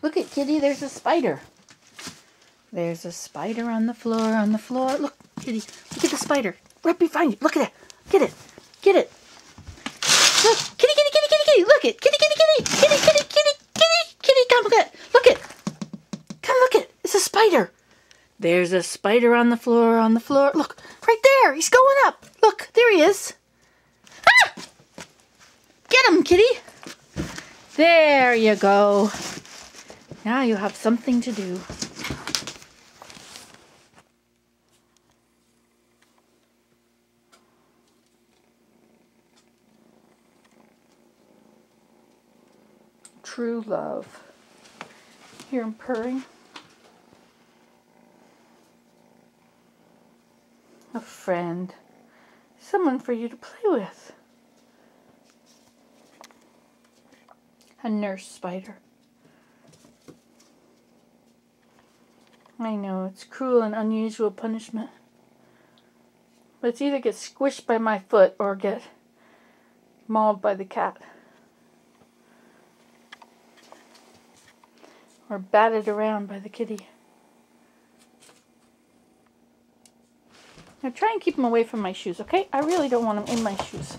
Look at Kitty, there's a spider. There's a spider on the floor, on the floor. Look, Kitty, look at the spider. Right behind you. Look at it. Get it. Get it. Look, kitty, kitty, kitty, kitty, kitty. Look it. Kitty, kitty, kitty. Kitty, kitty, kitty, kitty, kitty. Come look at Look it. Come look it. It's a spider. There's a spider on the floor, on the floor. Look, right there. He's going up. Look, there he is. Ah! Get him, kitty. There you go. Now you have something to do. True love. Hear him purring. A friend. Someone for you to play with. A nurse spider. I know, it's cruel and unusual punishment. But it's either get squished by my foot or get mauled by the cat. Or batted around by the kitty. Now try and keep them away from my shoes, okay? I really don't want them in my shoes.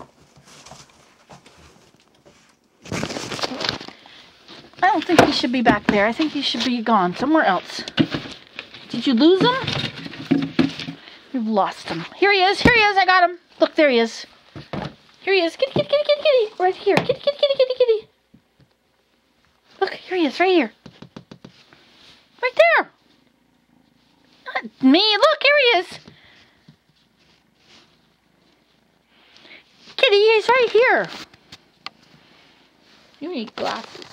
I don't think he should be back there. I think he should be gone somewhere else. Did you lose him? We've lost him. Here he is. Here he is. I got him. Look, there he is. Here he is. Kitty, kitty, kitty, kitty, kitty. Right here. Kitty, kitty, kitty, kitty, kitty. Look, here he is. Right here. Right there. Not me. Look, here he is. Kitty, he's right here. You need glasses.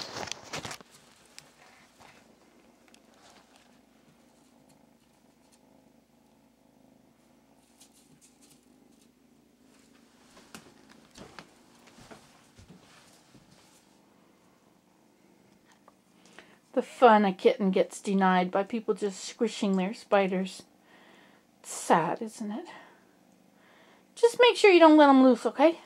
The fun a kitten gets denied by people just squishing their spiders. It's sad, isn't it? Just make sure you don't let them loose, okay?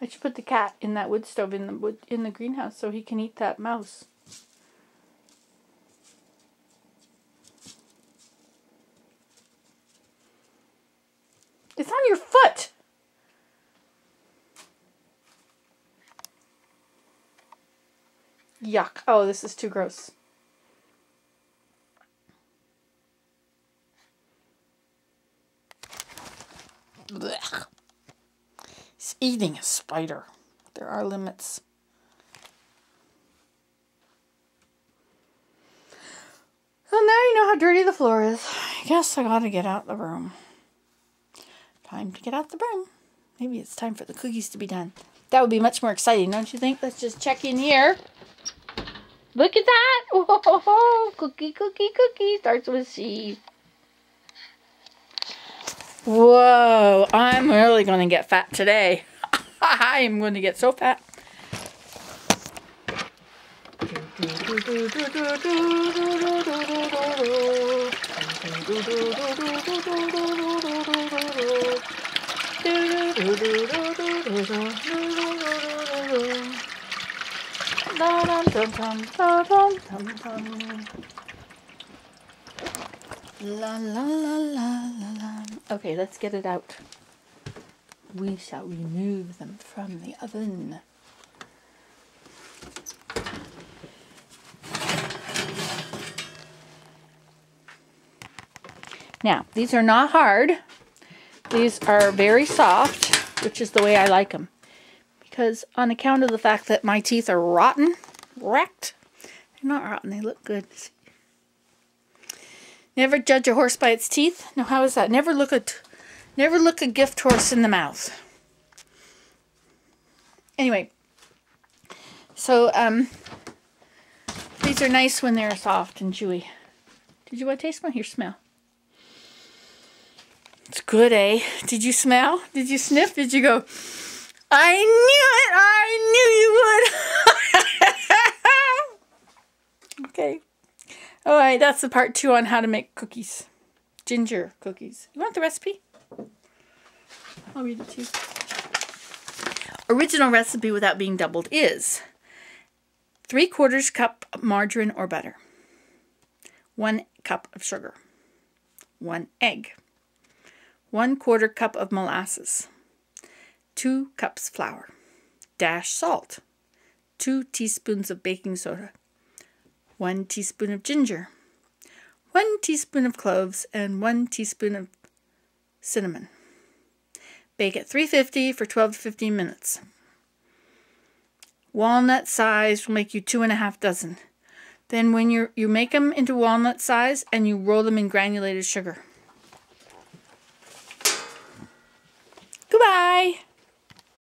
I should put the cat in that wood stove in the wood in the greenhouse so he can eat that mouse. It's on your foot. Yuck. Oh, this is too gross. Blech. He's eating a spider. There are limits. Well, now you know how dirty the floor is. I guess I gotta get out the room. Time to get out the broom. Maybe it's time for the cookies to be done. That would be much more exciting, don't you think? Let's just check in here. Look at that! Whoa, cookie, cookie, cookie. Starts with C. Whoa, I'm really going to get fat today. I am going to get so fat. La la la la la la. Okay, let's get it out. We shall remove them from the oven. Now, these are not hard. These are very soft, which is the way I like them. Because on account of the fact that my teeth are rotten, wrecked, they're not rotten, they look good. Never judge a horse by its teeth. No, how is that? Never look at never look a gift horse in the mouth. Anyway, so um These are nice when they're soft and chewy. Did you want to taste one? Here, smell. It's good, eh? Did you smell? Did you sniff? Did you go, I knew it! I knew you would! okay. Oh, Alright, that's the part two on how to make cookies. Ginger cookies. You want the recipe? I'll read it to you. Original recipe without being doubled is 3 quarters cup margarine or butter, 1 cup of sugar, 1 egg, 1 quarter cup of molasses, 2 cups flour, dash salt, 2 teaspoons of baking soda, 1 teaspoon of ginger, 1 teaspoon of cloves, and 1 teaspoon of cinnamon. Bake at 350 for 12 to 15 minutes. Walnut size will make you two and a half dozen. Then when you you make them into walnut size and you roll them in granulated sugar. Goodbye!